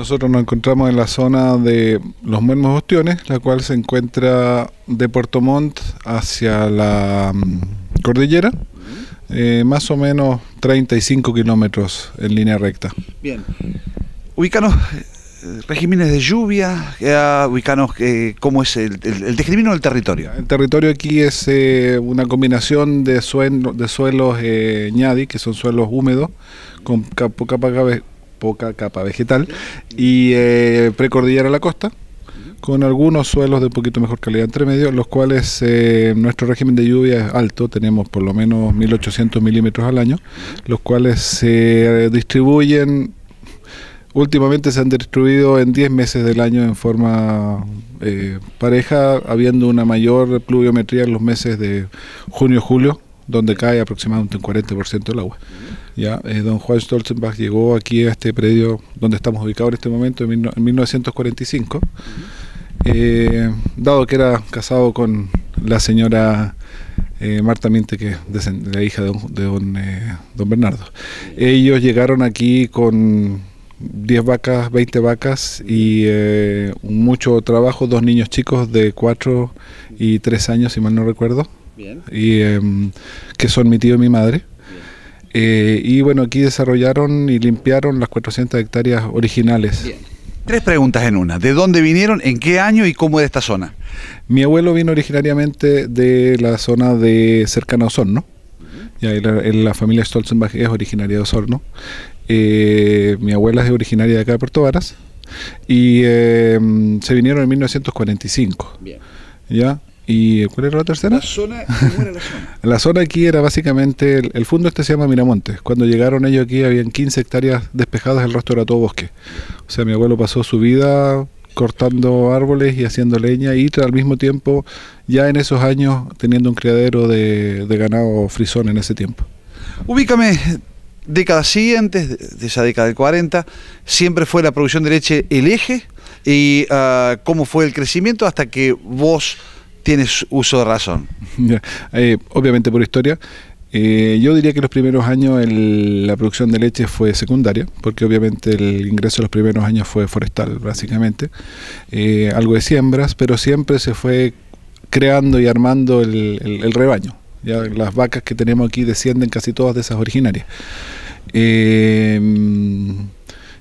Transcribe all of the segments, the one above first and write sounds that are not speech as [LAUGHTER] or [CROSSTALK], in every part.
Nosotros nos encontramos en la zona de los Muermos Ostiones, la cual se encuentra de Puerto Montt hacia la mm, cordillera, eh, más o menos 35 kilómetros en línea recta. Bien. Ubícanos eh, regímenes de lluvia, eh, ubicanos eh, cómo es el, el, del territorio. El territorio aquí es eh, una combinación de, suelo- de suelos ñadi, que son suelos húmedos, con capa ve- poca capa vegetal, y eh, precordillera a la costa, con algunos suelos de poquito mejor calidad entre medio, los cuales eh, nuestro régimen de lluvia es alto, tenemos por lo menos 1800 milímetros al año, los cuales se distribuyen Últimamente se han distribuido en 10 meses del año en forma eh, pareja, habiendo una mayor pluviometría en los meses de junio-julio, donde cae aproximadamente un 40% del agua. Ya, eh, don Juan Stolzenbach llegó aquí a este predio donde estamos ubicados en este momento en, mil no- en 1945, eh, dado que era casado con la señora eh, Marta Minte, que es la hija de don, de don, don Bernardo. Ellos llegaron aquí con 10 vacas, 20 vacas y eh, mucho trabajo, dos niños chicos de 4 y 3 años, si mal no recuerdo, Bien. y, em, que son mi tío y mi madre. Eh, y bueno, aquí desarrollaron y limpiaron las 400 hectáreas originales. Bien. Tres preguntas en una. ¿De dónde vinieron, en qué año y cómo era esta zona? Mi abuelo vino originariamente de la zona de cercana a Osorno. La familia Stolzenbach es originaria de Osorno. Eh, mi abuela es originaria de acá de Puerto Varas. Y eh, se vinieron en 1945. Bien. ¿Ya? ¿Y cuál era la tercera? zona, ¿cómo era la zona? [LAUGHS] La zona aquí era básicamente, el, el fondo este se llama Miramontes. Cuando llegaron ellos aquí habían 15 hectáreas despejadas, el resto era todo bosque. O sea, mi abuelo pasó su vida cortando árboles y haciendo leña y al mismo tiempo, ya en esos años, teniendo un criadero de, de ganado frisón en ese tiempo. Ubícame décadas siguientes, de, de esa década del 40, siempre fue la producción de leche el eje y ah, cómo fue el crecimiento hasta que vos tienes uso de razón. [LAUGHS] Eh, obviamente por historia. eh, yo diría que los primeros años el- la producción de leche fue secundaria, porque obviamente el ingreso de los primeros años fue forestal, básicamente. Eh, algo de siembras, pero siempre se fue creando y armando el, rebaño. Ya las vacas que tenemos aquí descienden casi todas de esas originarias.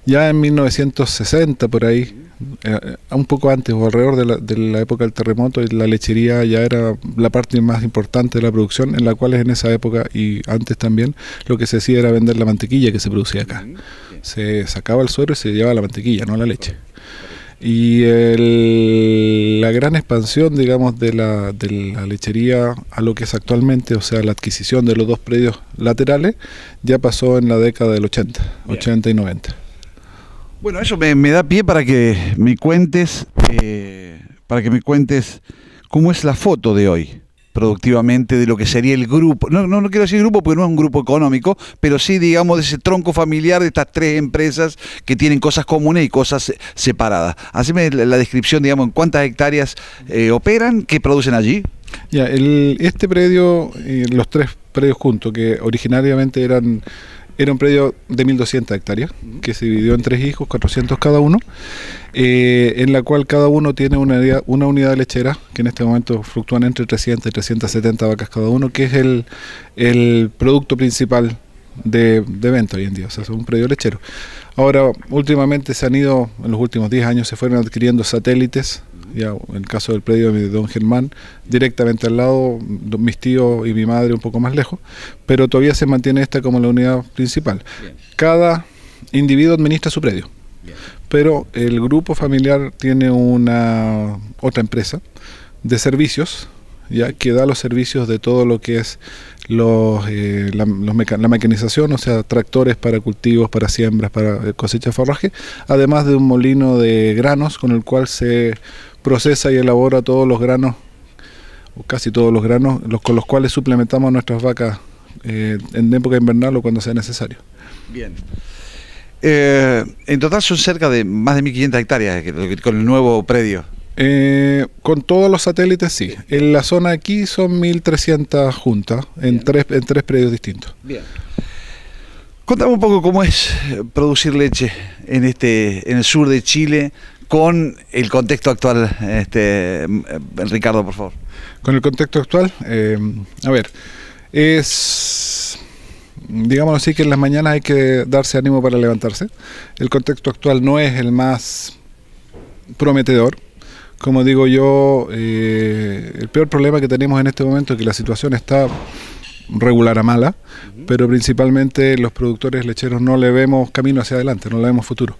Ya en 1960 por ahí, eh, un poco antes o alrededor de la, de la época del terremoto, la lechería ya era la parte más importante de la producción, en la cual en esa época y antes también lo que se hacía era vender la mantequilla que se producía acá. Se sacaba el suero y se llevaba la mantequilla, no la leche. Y el- la gran expansión, digamos, de la, de la lechería a lo que es actualmente, o sea, la adquisición de los dos predios laterales, ya pasó en la década del 80, Bien. 80 y 90. Bueno, eso me, da pie para que me cuentes, eh, para que me cuentes cómo es la foto de hoy, productivamente, de lo que sería el grupo. No, no, no quiero decir grupo porque no es un grupo económico, pero sí, digamos, de ese tronco familiar de estas tres empresas que tienen cosas comunes y cosas separadas. Haceme la, descripción, digamos, en cuántas hectáreas eh, operan, qué producen allí. Ya, este predio, eh, los tres predios juntos, que originariamente eran era un predio de 1.200 hectáreas, que se dividió en tres hijos, 400 cada uno, eh, en la cual cada uno tiene una, unidad- una unidad lechera, que en este momento fluctúan entre 300 y 370 vacas cada uno, que es el, el producto principal de, de venta hoy en día, o sea, es un predio lechero. Ahora, últimamente se han ido, en los últimos 10 años se fueron adquiriendo satélites, ya en el caso del predio de don Germán, directamente al lado, mis tíos y mi madre un poco más lejos, pero todavía se mantiene esta como la unidad principal. Cada individuo administra su predio, pero el grupo familiar tiene una otra empresa de servicios, ya que da los servicios de todo lo que es los, eh, la, los meca- la mecanización, o sea, tractores para cultivos, para siembras, para eh, cosecha de forraje, además de un molino de granos con el cual se procesa y elabora todos los granos, o casi todos los granos, los, con los cuales suplementamos nuestras vacas eh, en época invernal o cuando sea necesario. Bien. Eh, en total son cerca de más de 1.500 hectáreas que- con el nuevo predio. Eh, con todos los satélites, sí. En la zona aquí son 1.300 juntas en Bien. tres, en tres predios distintos. Bien. Contame un poco cómo es producir leche en este, en el sur de Chile, con el contexto actual, este, Ricardo, por favor. Con el contexto actual, eh, a ver, es, digamos así, que en las mañanas hay que darse ánimo para levantarse. El contexto actual no es el más prometedor. Como digo yo, eh, el peor problema que tenemos en este momento es que la situación está regular a mala, pero principalmente los productores lecheros no le vemos camino hacia adelante, no le vemos futuro.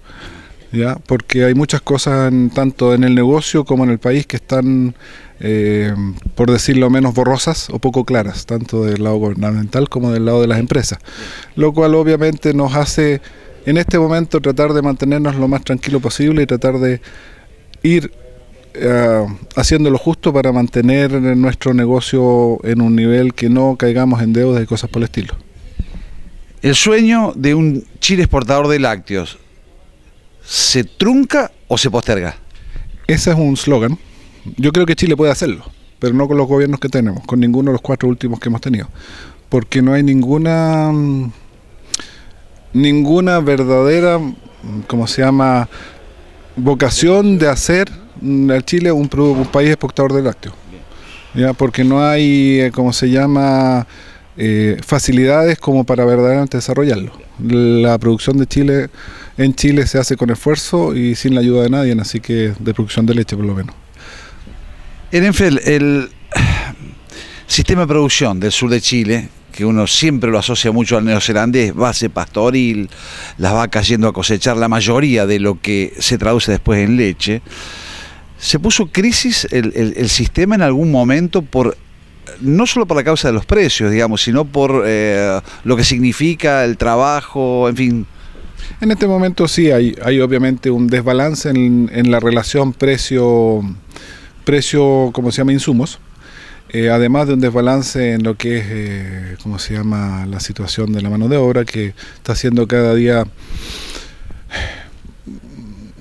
¿Ya? porque hay muchas cosas tanto en el negocio como en el país que están, eh, por decirlo menos, borrosas o poco claras, tanto del lado gubernamental como del lado de las empresas, lo cual obviamente nos hace en este momento tratar de mantenernos lo más tranquilo posible y tratar de ir eh, haciendo lo justo para mantener nuestro negocio en un nivel que no caigamos en deudas y cosas por el estilo. El sueño de un Chile exportador de lácteos ¿se trunca o se posterga? Ese es un slogan. Yo creo que Chile puede hacerlo, pero no con los gobiernos que tenemos, con ninguno de los cuatro últimos que hemos tenido. Porque no hay ninguna ninguna verdadera, ¿cómo se llama?, vocación de hacer el Chile un, un país exportador de lácteos. ¿ya? Porque no hay, eh, ¿cómo se llama?, eh, facilidades como para verdaderamente desarrollarlo. La producción de Chile en Chile se hace con esfuerzo y sin la ayuda de nadie, así que de producción de leche por lo menos. En el sistema de producción del sur de Chile, que uno siempre lo asocia mucho al neozelandés, base pastoril, las vacas yendo a cosechar la mayoría de lo que se traduce después en leche, ¿se puso crisis el sistema en algún momento por no solo por la causa de los precios, digamos, sino por eh, lo que significa el trabajo, en fin. En este momento sí hay, hay obviamente un desbalance en, la relación precio, precio, ¿cómo se llama?, insumos. Eh, además de un desbalance en lo que es, eh, ¿cómo se llama?, la situación de la mano de obra, que está siendo cada día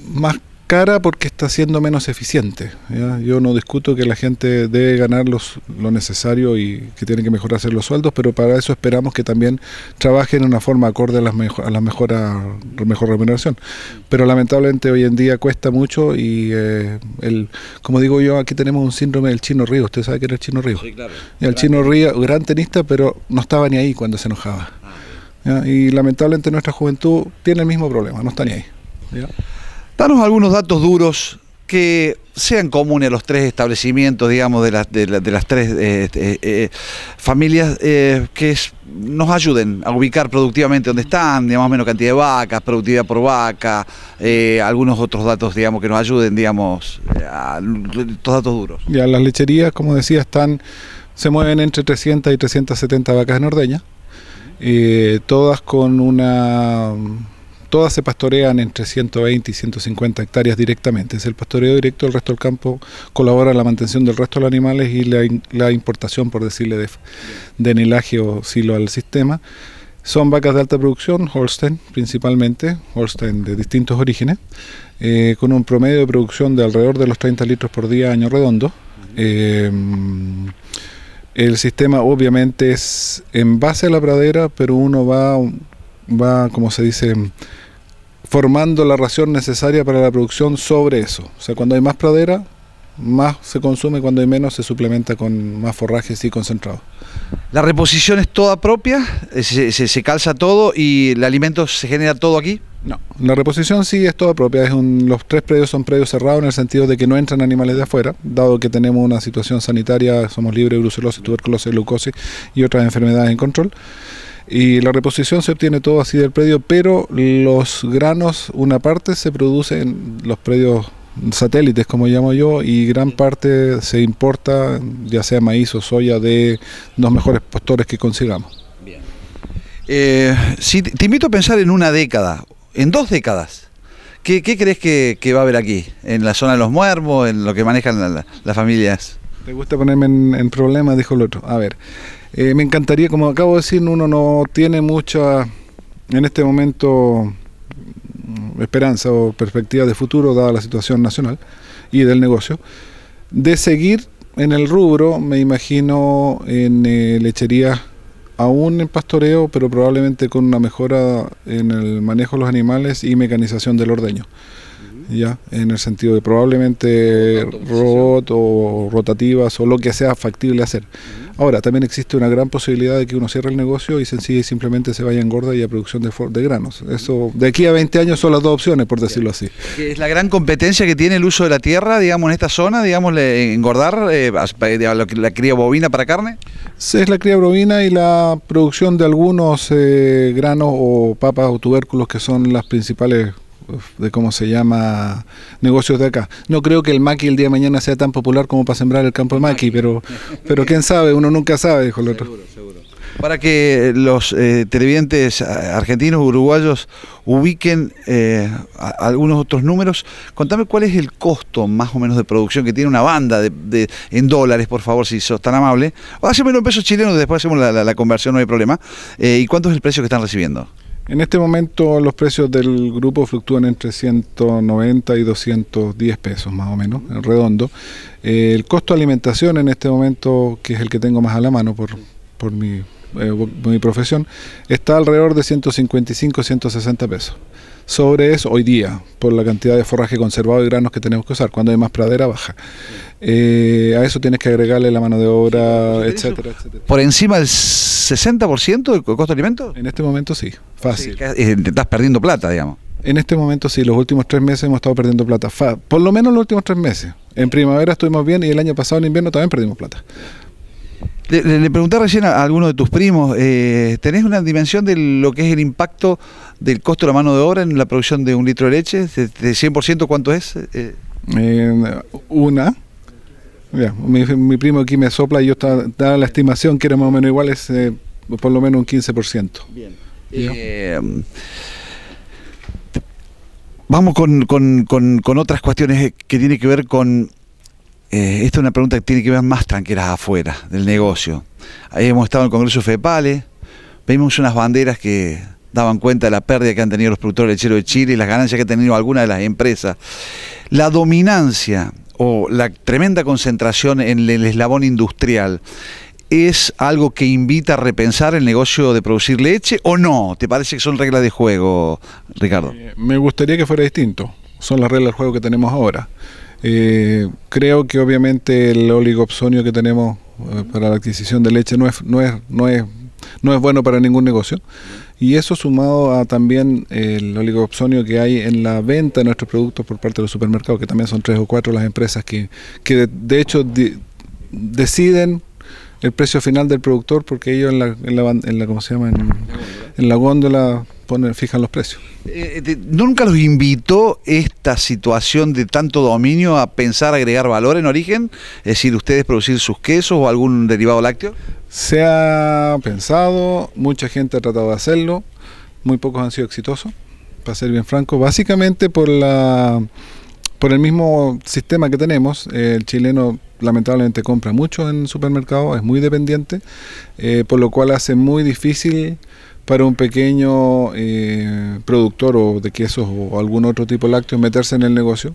más cara porque está siendo menos eficiente. Yo no discuto que la gente debe ganar los, lo necesario y que tienen que mejorarse los sueldos, pero para eso esperamos que también trabajen de una forma acorde a, las a la mejora, mejor remuneración. Pero lamentablemente hoy en día cuesta mucho y eh, el, como digo yo, aquí tenemos un síndrome del chino río. Usted sabe que era el chino río. Sí, claro. Y el chino río, gran tenista, pero no estaba ni ahí cuando se enojaba. Ah, y lamentablemente nuestra juventud tiene el mismo problema, no está ni ahí. Danos algunos datos duros que sean comunes a los tres establecimientos, digamos, de, las de, las tres eh, eh, eh, familias que nos ayuden a ubicar productivamente dónde están, digamos, menos cantidad de vacas, productividad por vaca, algunos otros datos, digamos, que nos ayuden, digamos, a estos datos duros. Ya, las lecherías, como decía, están, se mueven entre 300 y 370 vacas en ordeña, todas con una todas se pastorean entre 120 y 150 hectáreas directamente. Es el pastoreo directo, el resto del campo colabora en la mantención del resto de los animales y la, importación, por decirle, de, de enilaje o silo al sistema. Son vacas de alta producción, Holstein principalmente, Holstein de distintos orígenes, eh, con un promedio de producción de alrededor de los 30 litros por día año redondo. Eh, el sistema obviamente es en base a la pradera, pero uno va va, como se dice, formando la ración necesaria para la producción sobre eso. O sea, cuando hay más pradera, más se consume, cuando hay menos se suplementa con más forrajes y concentrado. ¿La reposición es toda propia? ¿Se, se, calza todo y el alimento se genera todo aquí? No, la reposición sí es toda propia. Es un, los tres predios son predios cerrados en el sentido de que no entran animales de afuera, dado que tenemos una situación sanitaria, somos libres de brucelosis, tuberculosis, glucosis y otras enfermedades en control y la reposición se obtiene todo así del predio, pero los granos, una parte se produce en los predios satélites, como llamo yo, y gran parte se importa, ya sea maíz o soya, de los mejores postores que consigamos. Bien. Eh, si te invito a pensar en una década, en dos décadas. ¿Qué, crees que, va a haber aquí? ¿En la zona de los muermos? ¿En lo que manejan las familias? ¿Te gusta ponerme en, en problemas? Dijo el otro. A ver, eh, me encantaría, como acabo de decir, uno no tiene mucha, en este momento, mm, esperanza o perspectiva de futuro, dada la situación nacional y del negocio, de seguir en el rubro, me imagino, en eh, lechería aún en pastoreo, pero probablemente con una mejora en el manejo de los animales y mecanización del ordeño. Ya, en el sentido de probablemente robot o rotativas o lo que sea factible hacer. Ahora, también existe una gran posibilidad de que uno cierre el negocio y sencilla y simplemente se vaya en gorda y a producción de, de granos. Eso, de aquí a 20 años son las dos opciones, por decirlo así. Es la gran competencia que tiene el uso de la tierra, digamos, en esta zona, digamos, engordar eh, la cría bovina para carne. Es la cría bovina y la producción de algunos eh, granos o papas o tubérculos que son las principales de cómo se llama negocios de acá. No creo que el maqui el día de mañana sea tan popular como para sembrar el campo de maqui, pero, pero quién sabe, uno nunca sabe, dijo el otro. Para que los eh, televidentes argentinos, uruguayos, ubiquen eh, algunos otros números, contame cuál es el costo más o menos de producción que tiene una banda de, en dólares, por favor, si sos tan amable. O en pesos chilenos, después hacemos la, conversión, no hay problema. Eh, ¿Y cuánto es el precio que están recibiendo? En este momento los precios del grupo fluctúan entre 190 y 210 pesos más o menos, en redondo. Eh, el costo de alimentación en este momento, que es el que tengo más a la mano por, por mi, eh, mi profesión, está alrededor de 155 160 pesos sobre eso hoy día, por la cantidad de forraje conservado y granos que tenemos que usar. Cuando hay más pradera, baja. Eh, a eso tienes que agregarle la mano de obra, etcétera, etcétera. ¿Por encima del 60% del costo de alimentos? En este momento sí, fácil. Sí, eh, estás perdiendo plata, digamos. En este momento sí, los últimos tres meses hemos estado perdiendo plata. Por lo menos los últimos tres meses. En primavera estuvimos bien y el año pasado en invierno también perdimos plata. Le, pregunté recién a, alguno de tus primos, eh, ¿tenés una dimensión de lo que es el impacto del costo de la mano de obra en la producción de un litro de leche? ¿De, 100% cuánto es? Eh, una. mi, primo aquí me sopla y yo estaba, daba la estimación que era más o menos igual, es eh, por lo menos un 15%. Bien. Eh, vamos con, con, con, con, otras cuestiones que tienen que ver con eh, esta es una pregunta que tiene que ver más tranquilas afuera del negocio. Ahí hemos estado en el Congreso FEPALE, vimos unas banderas que daban cuenta de la pérdida que han tenido los productores lecheros de Chile y las ganancias que han tenido algunas de las empresas. La dominancia o la tremenda concentración en el eslabón industrial es algo que invita a repensar el negocio de producir leche o no? ¿Te parece que son reglas de juego, Ricardo? Eh, me gustaría que fuera distinto. Son las reglas de juego que tenemos ahora. Eh, creo que obviamente el oligopsonio que tenemos eh, para la adquisición de leche no es, no es, no es, no es bueno para ningún negocio. Y eso sumado a también el oligopsonio que hay en la venta de nuestros productos por parte de los supermercados, que también son tres o cuatro las empresas que, que de, hecho deciden el precio final del productor porque ellos en la, en la, en la ¿cómo se llama? En, la góndola ponen, fijan los precios. Eh, ¿Nunca los invitó esta situación de tanto dominio a pensar agregar valor en origen? Es decir, ustedes producir sus quesos o algún derivado lácteo? Se ha pensado, mucha gente ha tratado de hacerlo, muy pocos han sido exitosos, para ser bien franco, básicamente por la por el mismo sistema que tenemos, el chileno lamentablemente compra mucho en supermercados, es muy dependiente, eh, por lo cual hace muy difícil para un pequeño eh, productor o de quesos o algún otro tipo de lácteos meterse en el negocio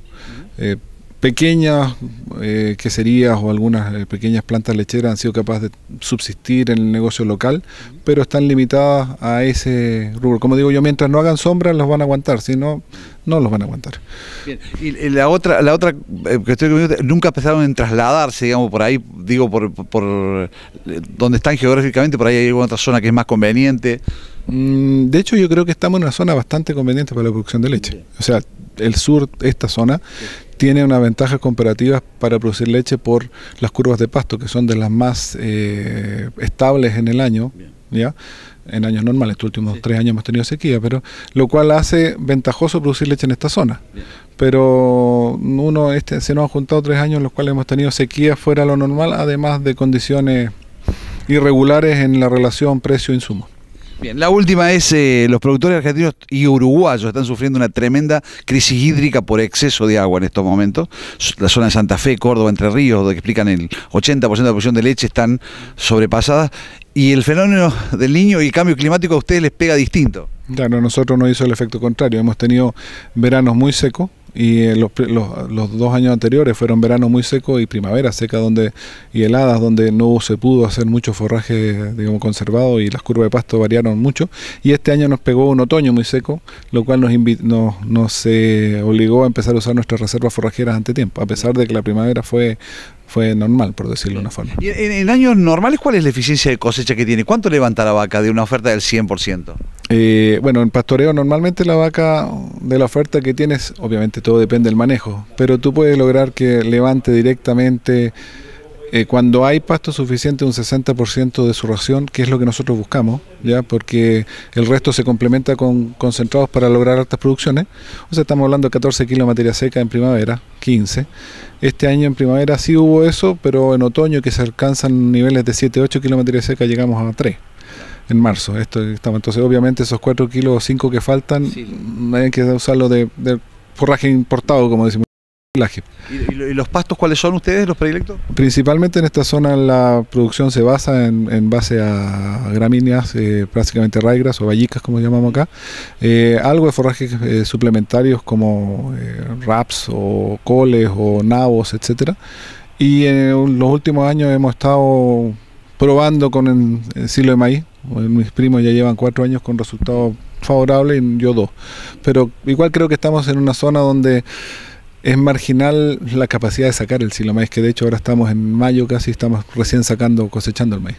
pequeñas eh, queserías o algunas eh, pequeñas plantas lecheras han sido capaces de subsistir en el negocio local, pero están limitadas a ese rubro. Como digo yo, mientras no hagan sombra, los van a aguantar, si no, no los van a aguantar. Bien. Y la otra, la otra eh, que nunca pensaron en trasladarse, digamos, por ahí, digo, por, por eh, donde están geográficamente, por ahí hay alguna otra zona que es más conveniente. Mm, de hecho, yo creo que estamos en una zona bastante conveniente para la producción de leche. O sea, el sur, esta zona, tiene unas ventajas comparativas para producir leche por las curvas de pasto, que son de las más eh, estables en el año, ¿ya? En años normales, estos últimos tres años hemos tenido sequía, pero lo cual hace ventajoso producir leche en esta zona. Pero uno, este, se nos han juntado tres años en los cuales hemos tenido sequía fuera de lo normal, además de condiciones irregulares en la relación precio-insumo. Bien, la última es, eh, los productores argentinos y uruguayos están sufriendo una tremenda crisis hídrica por exceso de agua en estos momentos. La zona de Santa Fe, Córdoba, Entre Ríos, donde explican el 80% de la producción de leche están sobrepasadas. Y el fenómeno del niño y el cambio climático a ustedes les pega distinto. Claro, nosotros nos hizo el efecto contrario. Hemos tenido veranos muy secos, y eh, los, los- los dos años anteriores fueron verano muy seco y primavera seca donde y heladas donde no se pudo hacer mucho forraje digamos conservado y las curvas de pasto variaron mucho y este año nos pegó un otoño muy seco lo cual nos, nos, nos eh, obligó a empezar a usar nuestras reservas forrajeras ante tiempo a pesar de que la primavera fue fue normal por decirlo de una forma Y en, en años normales, ¿cuál es la eficiencia de cosecha que tiene? ¿Cuánto levanta la vaca de una oferta del 100%? Eh, bueno, en pastoreo normalmente la vaca de la oferta que tienes, obviamente todo depende del manejo, pero tú puedes lograr que levante directamente eh, cuando hay pasto suficiente un 60% de su ración, que es lo que nosotros buscamos, ya porque el resto se complementa con concentrados para lograr altas producciones. O sea, estamos hablando de 14 kilos de materia seca en primavera, 15. Este año en primavera sí hubo eso, pero en otoño que se alcanzan niveles de 7, 8 kilos de materia seca llegamos a 3 en marzo. Esto estamos, entonces, obviamente, esos 4 kilos o 5 que faltan, Sí. hay que usarlo de, de forraje importado, como decimos. ¿Y, y- los pastos cuáles son ustedes, los predilectos? Principalmente en esta zona la producción se basa en, en base a gramíneas, eh, prácticamente raigras o vallicas como llamamos acá, Eh, algo de forrajes eh, suplementarios como eh, raps o coles o nabos, etcétera. Y en los últimos años hemos estado probando con el silo de maíz. Mis primos ya llevan cuatro años con resultados favorables y yo dos. Pero igual creo que estamos en una zona donde es marginal la capacidad de sacar el silo maíz, que de hecho ahora estamos en mayo casi, estamos recién sacando, cosechando el maíz.